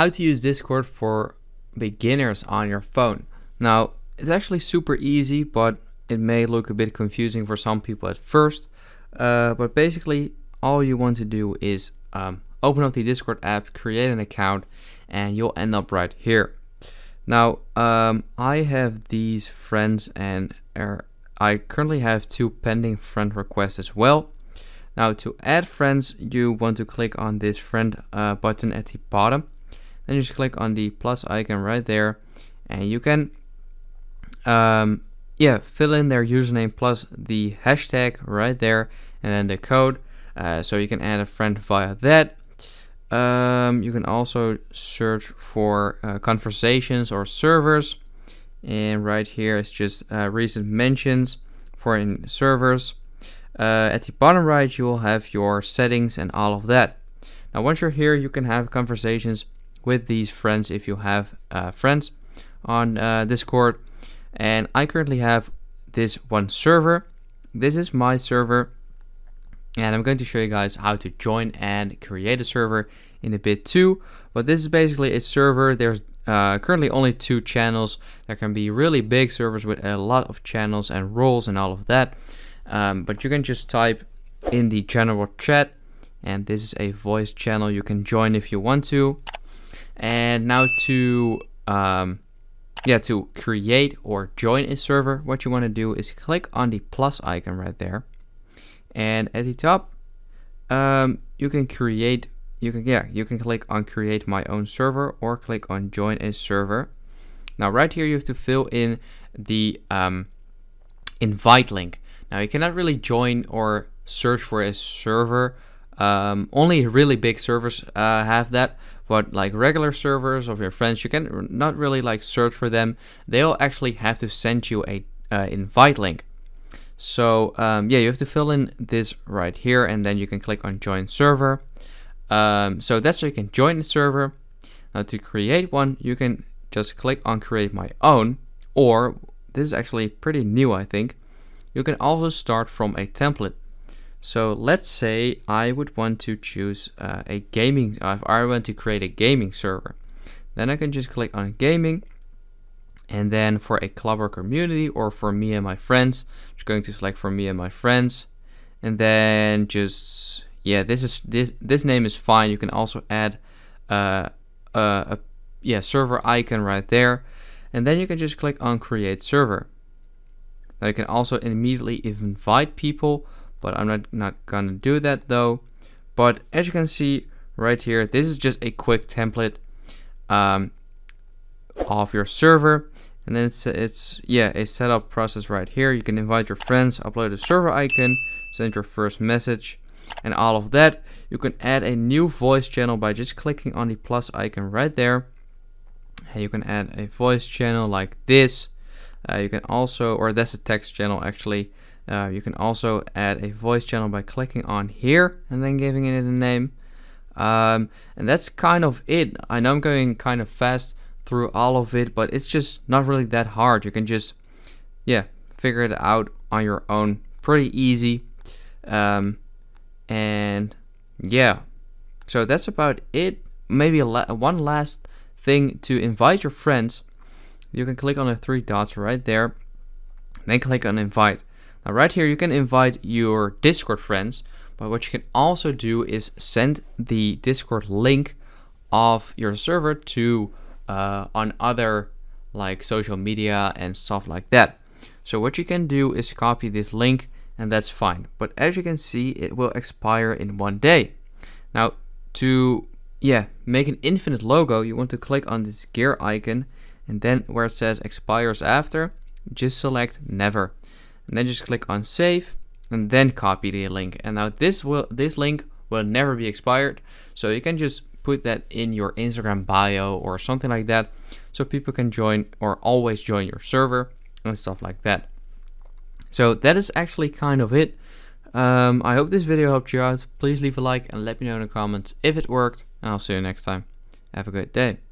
how to use Discord for beginners on your phone. Now, it's actually super easy, but it may look a bit confusing for some people at first. Uh, but basically, all you want to do is um, open up the Discord app, create an account, and you'll end up right here. Now, um, I have these friends, and er, I currently have two pending friend requests as well. Now, to add friends, you want to click on this friend uh, button at the bottom. Then just click on the plus icon right there, and you can, um, yeah, fill in their username plus the hashtag right there, and then the code. Uh, so you can add a friend via that. Um, you can also search for uh, conversations or servers. And right here is just uh, recent mentions for in servers. Uh, at the bottom right, you will have your settings and all of that. Now, once you're here, you can have conversations with these friends if you have uh, friends on uh, Discord. And I currently have this one server. This is my server and I'm going to show you guys how to join and create a server in a bit too. But this is basically a server. There's uh, currently only two channels. There can be really big servers with a lot of channels and roles and all of that. Um, but you can just type in the general chat and this is a voice channel you can join if you want to. And now to um, yeah to create or join a server, what you want to do is click on the plus icon right there. And at the top um, you can create you can yeah you can click on create my own server or click on join a server. Now right here you have to fill in the um, invite link. Now you cannot really join or search for a server um, only really big servers uh, have that but like regular servers of your friends you can not really like search for them they'll actually have to send you a uh, invite link so um, yeah, you have to fill in this right here and then you can click on join server. Um, so that's how you can join the server. Now to create one, you can just click on create my own or this is actually pretty new I think. You can also start from a template. So let's say I would want to choose uh, a gaming, uh, if I want to create a gaming server. Then I can just click on gaming and then for a club or community or for me and my friends, just going to select for me and my friends. And then just, yeah, this is this this name is fine. You can also add uh, a yeah server icon right there. And then you can just click on create server. Now you can also immediately invite people, but I'm not, not gonna do that though. But as you can see right here, this is just a quick template um, of your server. And then it's it's yeah a setup process right here. You can invite your friends upload a server icon send your first message and all of that. You can add a new voice channel by just clicking on the plus icon right there. And you can add a voice channel like this. Uh, you can also or that's a text channel actually uh, you can also add a voice channel by clicking on here and then giving it a name um, and that's kind of it I know I'm going kind of fast through all of it, but it's just not really that hard. You can just, yeah, figure it out on your own. Pretty easy. Um, and yeah, so that's about it. Maybe la one last thing to invite your friends. You can click on the three dots right there, then click on invite. Now right here you can invite your Discord friends, but what you can also do is send the Discord link of your server to uh, on other like social media and stuff like that. So what you can do is copy this link and that's fine. But as you can see, it will expire in one day. Now to yeah, make an infinite logo, you want to click on this gear icon and then where it says expires after, just select never. And then just click on save and then copy the link. And now this will this link will never be expired. So you can just put that in your Instagram bio or something like that so people can join or always join your server and stuff like that. So that is actually kind of it. Um, I hope this video helped you out. Please leave a like and let me know in the comments if it worked and I'll see you next time. Have a good day.